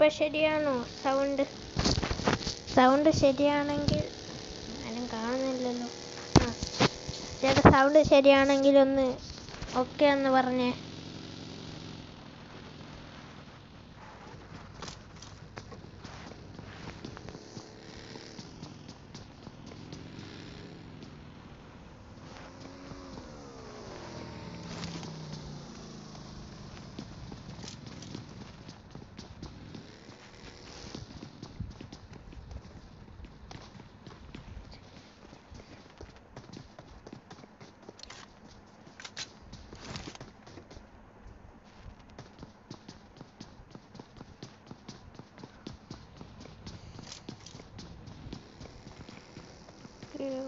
ഇപ്പം ശരിയാണോ? Sound. Sound ശരിയാണെങ്കിൽ ആരും കാണുന്നില്ലല്ലോ. ആ ചേട്ടാ സൗണ്ട് ശരിയാണെങ്കിൽ ഒന്ന് ഓക്കെ എന്ന് പറഞ്ഞേ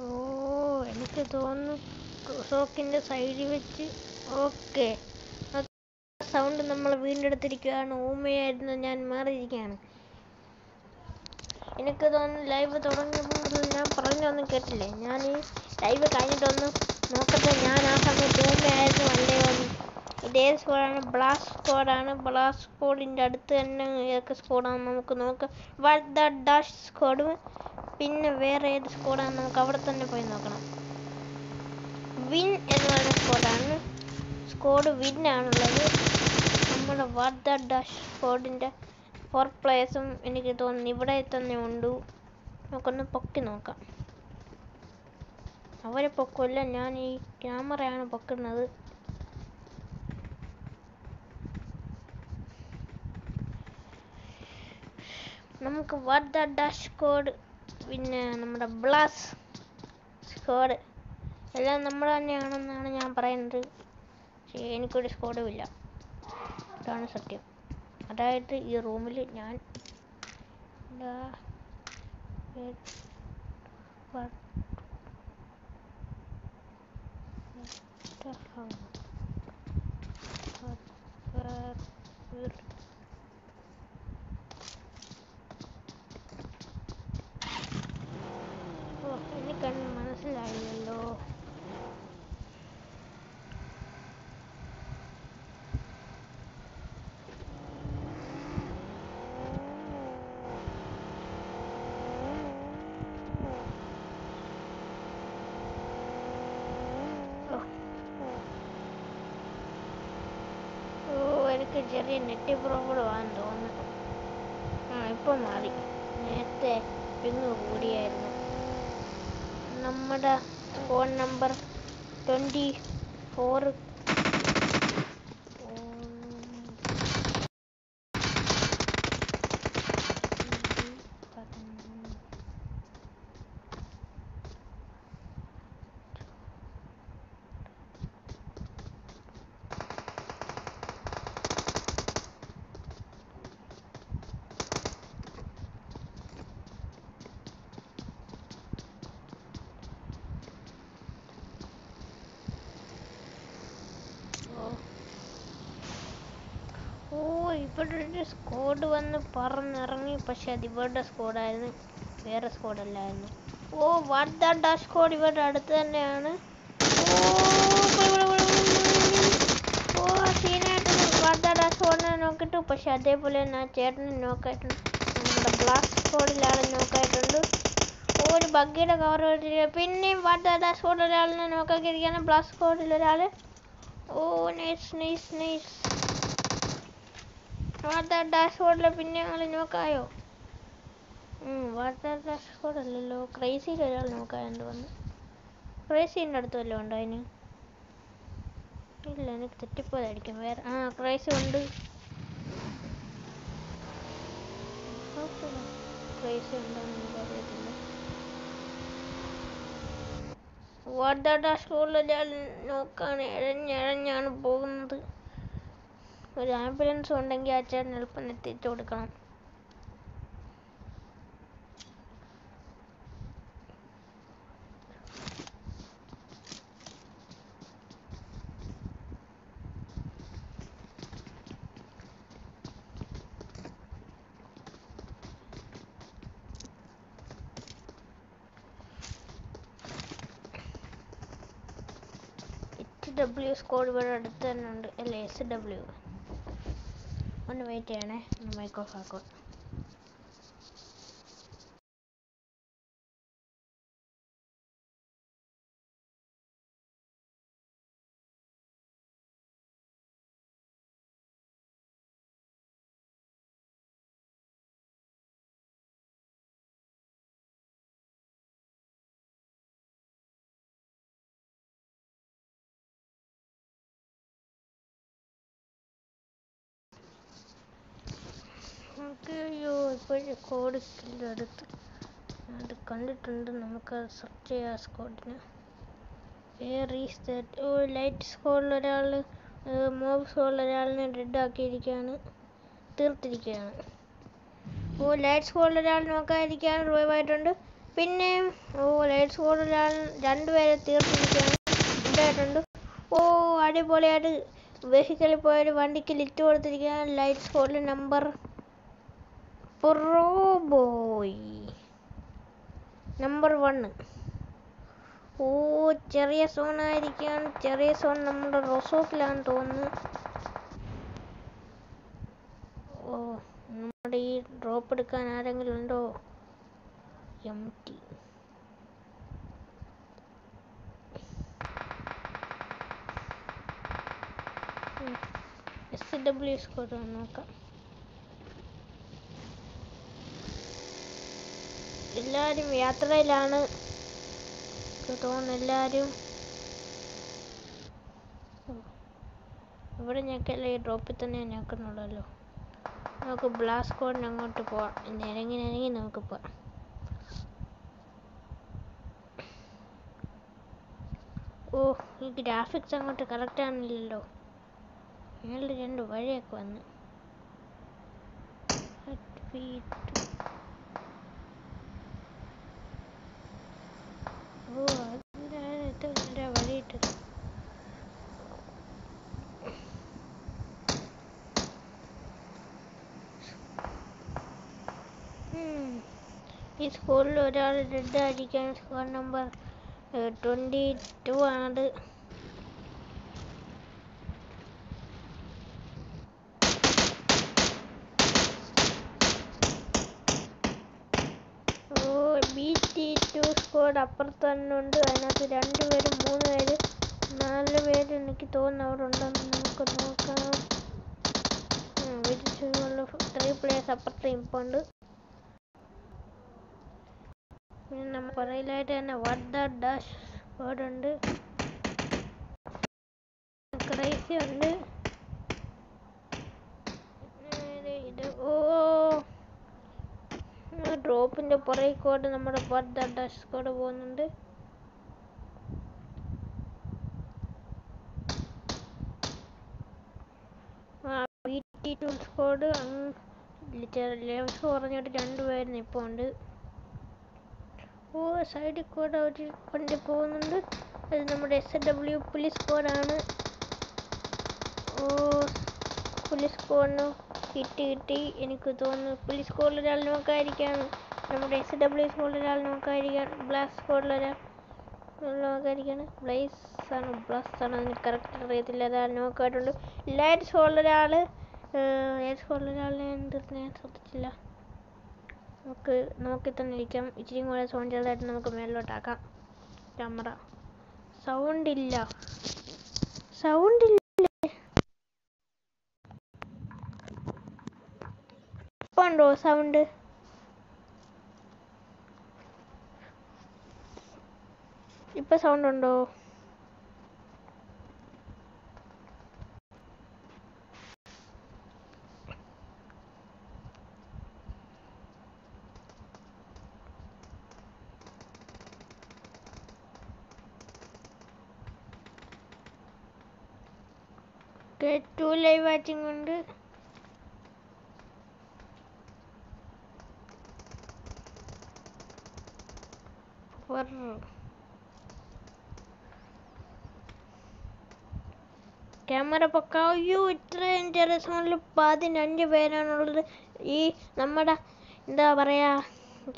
ഓ എനിക്ക് തോന്നുന്നു സോക്കിന്റെ സൈഡിൽ വെച്ച്. ഓക്കെ. സൗണ്ട് നമ്മൾ വീണ്ടെടുത്തിരിക്കുകയാണ് ഊമയായിരുന്നു ഞാൻ മാറിയിരിക്കുകയാണ്. എനിക്ക് തോന്നുന്നു ലൈവ് തുടങ്ങിയപ്പോൾ ഞാൻ പറഞ്ഞൊന്നും കേട്ടില്ലേ? ഞാൻ ഈ ലൈവ് കഴിഞ്ഞിട്ടൊന്ന് നോക്കട്ടെ. ഞാൻ ആ സമയത്ത് ഊമയായിരുന്നു അല്ലയോ ഇതേ സ്കോഡാണ്. ബ്ലാസ്റ്റ് സ്കോഡാണ്. ബ്ലാസ്റ്റ് സ്കോഡിന്റെ അടുത്ത് തന്നെ ഏതൊക്കെ സ്കോഡാണെന്ന് നമുക്ക് നോക്കാം. ദ ഡാഷ് സ്കോഡും പിന്നെ വേറെ ഏത് സ്കോഡാണ് നമുക്ക് അവിടെ തന്നെ പോയി നോക്കണം. വിൻ എന്ന് പറയുന്ന സ്കോഡാണ് സ്കോഡ് വിൻ ആണുള്ളത്. നമ്മുടെ ദ ഡാഷ് സ്കോഡിന്റെ ഫോർ പ്ലേയേഴ്സും എനിക്ക് തോന്നുന്നു ഇവിടെ തന്നെ ഉണ്ട്. നമുക്കൊന്ന് പൊക്കി നോക്കാം. അവരെ പൊക്കില്ല ഞാൻ ഈ ക്യാമറയാണ് പൊക്കുന്നത്. നമുക്ക് വാട്ട് ഡാഷ് സ്കോഡ് പിന്നെ നമ്മുടെ ബ്ലാസ് സ്കോഡ് എല്ലാം നമ്മൾ തന്നെയാണെന്നാണ് ഞാൻ പറയുന്നത് പക്ഷേ എനിക്കൊരു സ്കോഡും ഇല്ല അതാണ് സത്യം അതായത് ഈ റൂമിൽ ഞാൻ hell? What were we- ഓ എനിക്കൊന്നും മനസ്സിലായില്ലല്ലോ ഓ. ഓ എനിക്ക് ചെറിയ നെറ്റ് പ്രോബ്ലം ആണെന്ന് തോന്നുന്നു. ആ ഇപ്പം മാറി. നേരത്തെ പിങ് കൂടിയായിരുന്നു. നമ്മുടെ ഫോൺ നമ്പർ ട്വന്റി ഫോർ ഓ ഇവിടെ ഒരു സ്കോഡ് വന്ന് പറന്നിറങ്ങി. പക്ഷെ അത് ഇവരുടെ സ്കോഡായിരുന്നു വേറെ സ്കോഡല്ലായിരുന്നു oh what the dash squad ഇവരുടെ അടുത്ത് തന്നെയാണ്. ഓ സീനായിട്ട് വാട്ട് ദ നോക്കിട്ടു. പക്ഷെ അതേപോലെ തന്നെ ആ ചേട്ടനെ നോക്കായിട്ടുണ്ട്. നമ്മുടെ ബ്ലാക്ക് സ്കോഡിലാണ് നോക്കായിട്ടുണ്ട്. ഒരു ബഗ്ഗിയുടെ കവർ പിന്നെയും വാട്ട് ദ ഒരാളിനെ നോക്കാക്കിയിരിക്കുകയാണ്. ബ്ലാക്ക് സ്കോഡിൽ ഒരാൾ ഓ നൈസ് നൈസ് നൈസ് വാർത്ത ഡാഷ്ബോർഡിലെ പിന്നെ ഞങ്ങൾ നോക്കായോ? വാർത്താ ഡാഷ്ബോർഡ് അല്ലല്ലോ ക്രൈസിയിൽ ഒരാൾ നോക്കാനുണ്ട് വന്ന്. ക്രൈസിന്റെ അടുത്ത് വല്ലതും ഉണ്ടോ അതിന്? ഇല്ല എനിക്ക് തെറ്റിപ്പോയതായിരിക്കും. വേറെ ആ ക്രൈസി ഉണ്ട്. ക്രൈസി ഉണ്ടോ എന്ന് എനിക്കറിയത്തില്ല വാർത്ത ഡാഷ്ബോർഡിൽ ഒരാൾ നോക്കാൻ ഇഴഞ്ഞിഴഞ്ഞാണ് പോകുന്നത്. ഒരു ആംബുലൻസ് ഉണ്ടെങ്കിൽ ആ ചേട്ടൻ എളുപ്പം എത്തിച്ചു കൊടുക്കണം. ഡബ്ല്യു സ്കോഡ് ഇവിടെ അടുത്ത് തന്നെ ഉണ്ട്. അല്ലേ എസ് ഡബ്ല്യു ഒന്ന് വെയിറ്റ് ചെയ്യണേ. മൈക്ക് ഓഫ് നമുക്ക് ഇപ്പോഴും കോഡ് സ്കില്ല് എടുത്ത് അത് കണ്ടിട്ടുണ്ട്. നമുക്ക് സെർച്ച് ചെയ്യാം സ്കോഡിന് വേർ ഈസ് ഓ ലൈറ്റ് സ്കോഡിൽ ഒരാൾ മോബ് സ്കോഡിൽ ഒരാളിനെ ഡെഡ് ആക്കിയിരിക്കുകയാണ്. തീർത്തിരിക്കുകയാണ്. ഓ ലൈറ്റ് സ്കോഡിൽ ഒരാൾ നോക്കാതിരിക്കാൻ റിവൈവ് ആയിട്ടുണ്ട്. പിന്നെ ഓ ലൈറ്റ് സ്കോഡിൽ ഒരാൾ രണ്ടുപേരെ തീർത്തിരിക്കുകയാണ് ഉണ്ടായിട്ടുണ്ട്. ഓ അടിപൊളിയായിട്ട് വെഹിക്കിളിൽ പോയൊരു വണ്ടിക്ക് ലിറ്റ് കൊടുത്തിരിക്കുകയാണ്. ലൈറ്റ് സ്കോഡിൽ നമ്പർ ബോയ് നമ്പർ വണ്ണ് ഓ ചെറിയ സോൺ ആയിരിക്കാൻ ചെറിയ സോൺ നമ്മുടെ റൊസോക്കിലാണെന്ന് തോന്നുന്നു. ഓ നമ്മുടെ ഈ ഡ്രോപ്പ് എടുക്കാൻ ആരെങ്കിലും ഉണ്ടോ? M T S W squad നോക്കാം. എല്ലാവരും യാത്രയിലാണ്. തോന്നുന്നു എല്ലാവരും ഇവിടെ ഞെക്കല്ല ഈ ഡ്രോപ്പിൽ തന്നെ ഞെക്കുന്നുള്ളല്ലോ നമുക്ക് ബ്ലാസ്റ്റ് കോഡിന് അങ്ങോട്ട് പോവാം. ഇറങ്ങി ഇറങ്ങി നമുക്ക് പോവാം. ഓ ഈ ഗ്രാഫിക്സ് അങ്ങോട്ട് കറക്റ്റ് ആണില്ലല്ലോ ഞങ്ങളുടെ രണ്ട് വഴിയൊക്കെ വന്ന്. ഓ അതിനാണ് ഇത് എന്റെ വഴിയിട്ടത് ഉം. ഈ സ്കൂളിൽ ഒരാൾ ഡെഡ് ആയിരിക്കാൻ സ്കോർ നമ്പർ ട്വന്റി ടു ആണത് ഓ ബി ടി സ്ക്വാഡ് അപ്പുറത്ത് തന്നെ ഉണ്ട് അതിനകത്ത് രണ്ട് പേര് മൂന്ന് പേര് നാല് പേര് എനിക്ക് തോന്നുന്നു അവിടെ ഉണ്ടെന്ന് നമുക്ക് നോക്കാം. ത്രീ പ്ലേയേഴ്സ് അപ്പുറത്ത് ഇപ്പുണ്ട്. പിന്നെ നമ്മൾ പുറയിലായിട്ട് തന്നെ ദ ഡാഷ് ബോർഡ് ഉണ്ട്. ക്രൈസി ഉണ്ട് നേരെ ഇത് ഓ ഡ്രോപ്പിന്റെ പുറകെ കൂടെ നമ്മുടെ ബർത്ത് ഡാഷ് സ്ക്വാഡ് പോകുന്നുണ്ട്. ടി ടു സ്ക്വാഡ് ലെവൽസ് കുറഞ്ഞിട്ട് രണ്ടുപേരും ഇപ്പോൾ ഉണ്ട്. ഓ സൈഡിൽ കൂടെ ഒരു വണ്ടി പോകുന്നുണ്ട്. അത് നമ്മുടെ എസ് ഡബ്ല്യു പോലീസ് ആണ്. ഓ പോലീസ് സ്ക്വാഡിന് കിട്ടി കിട്ടി. എനിക്ക് തോന്നുന്നു പോലീസ് സ്ക്വാഡിൽ ഒരാൾ നോക്കാതിരിക്കാണ് നമ്മുടെ എസ് ഡബ്ല്യു സ്ക്വാഡിൽ ഒരാൾ നോക്കാതിരിക്കാൻ ബ്ലാക്ക് സ്ക്വാഡിൽ ഒരാൾ നോക്കായിരിക്കാണ് ബ്ലേസ് ആണ് ബ്ലാസ് ആണ്. അതിന് കറക്റ്റ് അറിയത്തില്ല. ഒരാൾ നോക്കായിട്ടുണ്ട് ലൈറ്റ് സ്ക്വാഡിൽ ഒരാൾ ലൈറ്റ് സ്ക്വാഡിൽ ഒരാളെ എന്തെന്ന് ഞാൻ ശ്രദ്ധിച്ചില്ല. നമുക്ക് നോക്കി തന്നെ ഇരിക്കാം. ഇച്ചിരി കൂടെ സൗണ്ട് ചെയ്തതായിട്ട് നമുക്ക് മേളിലോട്ടാക്കാം. ക്യാമറ സൗണ്ട് ഇല്ല. സൗണ്ട് ഇല്ല. ഇപ്പൊ സൗണ്ട് ഇപ്പൊ സൗണ്ട് ഉണ്ടോ? ടു ലൈവ് വാച്ചിങ് ഉണ്ട്. ക്യാമറ പക്ക അയ്യോ ഇത്രയും സൗണ്ടിൽ പതിനഞ്ച് പേരാണുള്ളത്. ഈ നമ്മുടെ എന്താ പറയാ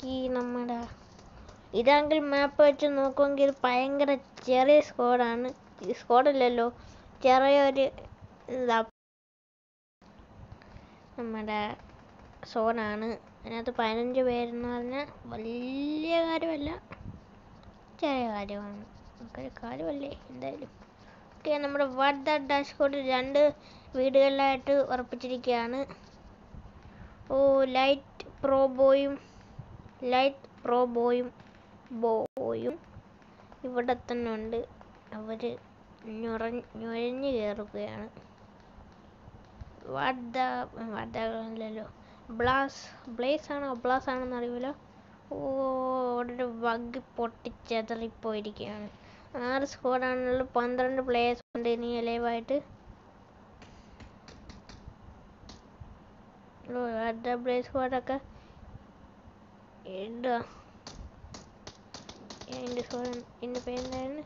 ഈ നമ്മുടെ ഇതാങ്കിൽ മാപ്പ് വെച്ച് നോക്കുമെങ്കിൽ ഭയങ്കര ചെറിയ സ്കോഡാണ് സ്കോഡല്ലല്ലോ ചെറിയൊരു എന്താ നമ്മുടെ സോണാണ് അതിനകത്ത് പതിനഞ്ച് പേരെന്ന് പറഞ്ഞാൽ വലിയ കാര്യമല്ല. ചെറിയ കാര്യമാണ്. നമുക്കൊരു കാര്യമല്ലേ? എന്തായാലും. ഓക്കെ നമ്മുടെ ദ ഡാഷ് കോഡ് രണ്ട് വീടുകളിലായിട്ട് ഉറപ്പിച്ചിരിക്കുകയാണ്. ഓ ലൈറ്റ് പ്രോ ബോയും ലൈറ്റ് പ്രോ ബോയും ബോയും ഇവിടെ തന്നെ ഉണ്ട്. അവർ നുഴഞ്ഞു കയറുകയാണ്. What the what the blaze blaze ആണോ ബ്ലാസ് ആണോ അവിടെ ഒരു വഗ് പൊട്ടിച്ചെതറിപ്പോയിരിക്കുകയാണ്. ആറ് സ്കോഡാണുള്ളത് പന്ത്രണ്ട് പ്ലേയേഴ്സ് ഉണ്ട് ഇനി ലൈവായിട്ട് അടുത്ത പ്ലേ സ്കോഡൊക്കെ എന്താ എന്റെ പേരെന്തായിരുന്നു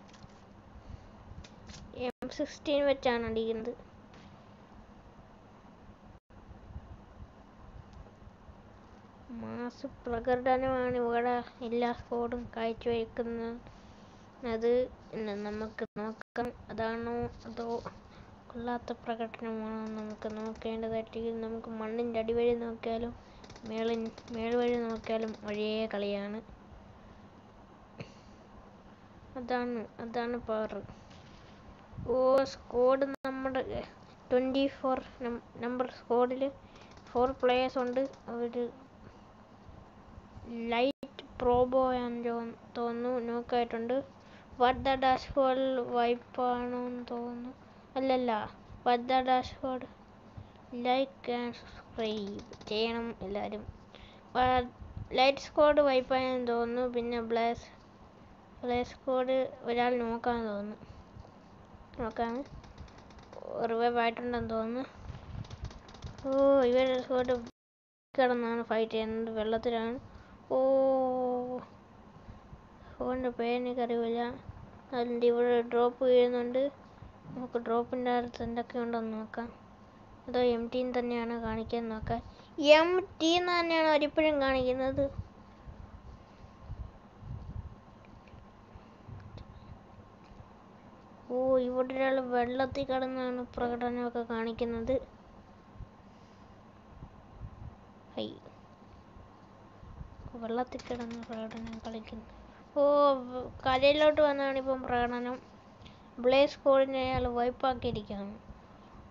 എം സിക്സ്റ്റീൻ വെച്ചാണ് അടിക്കുന്നത്. മാസ പ്രകടനമാണ് ഇവിടെ എല്ലാ സ്കോഡും കാഴ്ചവെക്കുന്നത് അത് നമുക്ക് നോക്കാം. അതാണോ അതോ കൊള്ളാത്ത പ്രകടനമാണോ നമുക്ക് നോക്കേണ്ടതായിട്ട്? നമുക്ക് മണ്ണിന്റെ അടിവഴി നോക്കിയാലും മേളിൻ മേൽവഴി നോക്കിയാലും ഒരേ കളിയാണ്. അതാണ് അതാണ് പവർ. ഓ സ്കോഡ് നമ്മുടെ ട്വന്റി ഫോർ നമ്പർ സ്കോഡിൽ ഫോർ പ്ലേയേഴ്സ് ഉണ്ട്. അവർ ലൈറ്റ് പ്രോബോ എന്ന് തോന്നുന്നു നോക്കായിട്ടുണ്ട്. വട്ട് ദ ഡാഷ് ബോർഡ് വൈപ്പാണെന്ന് തോന്നുന്നു. അല്ലല്ല what the dash board like and subscribe ചെയ്യണം എല്ലാവരും ലൈറ്റ് സ്കോഡ് വൈപ്പായെന്ന് തോന്നുന്നു. പിന്നെ ബ്ലാസ് ബ്ലാസ് കോഡ് ഒരാൾ നോക്കാൻ തോന്നുന്നു. നോക്കാൻ റിവൈവ് ആയിട്ടുണ്ടെന്ന് തോന്നുന്നു. ഓ ഇവരുടെ സ്കോഡ് കിടന്നാണ് ഫൈറ്റ് ചെയ്യുന്നത്. വെള്ളത്തിലാണ്. ഓ. ഫോണിന്റെ പേരെനിക്ക് അറിയില്ല അതിന്റെ ഇവിടെ ഡ്രോപ്പ് ചെയ്യുന്നുണ്ട് നമുക്ക് ഡ്രോപ്പിന്റെ അടുത്ത് എന്തൊക്കെ ഉണ്ടെന്ന് നോക്കാം. അതോ എം ടീൻ തന്നെയാണ് കാണിക്കാൻ നോക്കാം. എം ടി എന്ന് തന്നെയാണ് അവരിപ്പോഴും കാണിക്കുന്നത്? ഓ ഇവിടെ ഒരാൾ വെള്ളത്തിൽ കിടന്നാണ് പ്രകടനമൊക്കെ കാണിക്കുന്നത്. ഹൈ വെള്ളത്തിൽ കിടന്ന് പ്രകടനം കളിക്കുന്നു. ഓ കരയിലോട്ട് വന്നാണ് ഇപ്പം പ്രകടനം. ബ്ലേസ് കോളിനെ അയാൾ വൈപ്പാക്കിയിരിക്കുകയാണ്.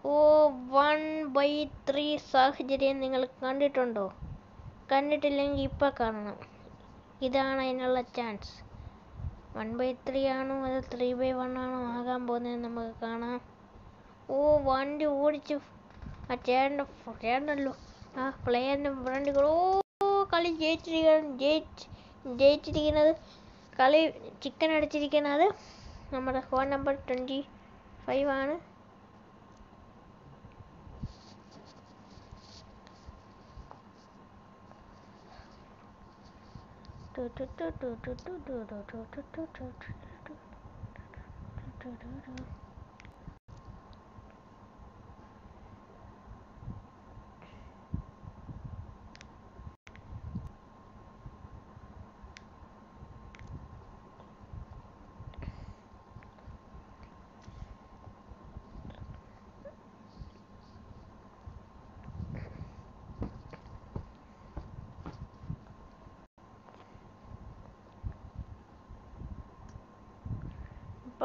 ഓ വൺ ബൈ ത്രീ സാഹചര്യം നിങ്ങൾ കണ്ടിട്ടുണ്ടോ? കണ്ടിട്ടില്ലെങ്കിൽ ഇപ്പം കാണണം. ഇതാണ് അതിനുള്ള ചാൻസ്. വൺ ബൈ ത്രീ ആണോ അത് ത്രീ ബൈ വൺ ആണോ ആകാൻ പോകുന്നത് നമുക്ക് കാണാം. ഓ വണ്ടി ഓടിച്ച്. ആ ചേട്ടന്റെ ചേട്ടനല്ലോ. ആ പ്ലെയറിന്റെ ഫ്രണ്ട് ഓ കളി ജയിച്ചിരിക്കുകയാണ് ജയിച്ച് ജയിച്ചിരിക്കുന്നത് കളി ചിക്കൻ അടിച്ചിരിക്കുന്നത് നമ്മുടെ ഫോൺ നമ്പർ ട്വൻറ്റി ഫൈവ് ആണ്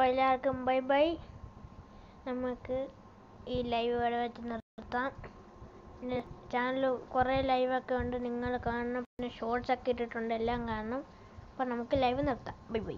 അപ്പോൾ എല്ലാവർക്കും ബൈ ബൈ. നമുക്ക് ഈ ലൈവ് ഇവിടെ വെച്ച് നിർത്താം. പിന്നെ ചാനൽ കുറേ ലൈവൊക്കെ ഉണ്ട് നിങ്ങൾ കാണണം. പിന്നെ ഷോർട്സ് ഒക്കെ ഇട്ടിട്ടുണ്ട് എല്ലാം കാണണം. അപ്പോൾ നമുക്ക് ലൈവ് നിർത്താം. Bye bye.